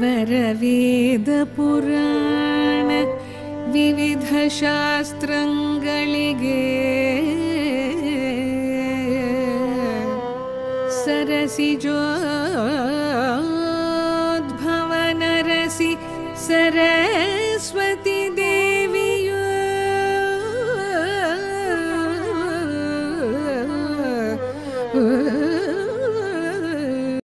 वरवेदपुराण विविधशास्त्रङ्गलिगे सरसिजोद्भवनरसि Saraswati